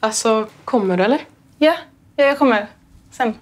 Alltså, kommer du eller? Ja, jag kommer. Sen.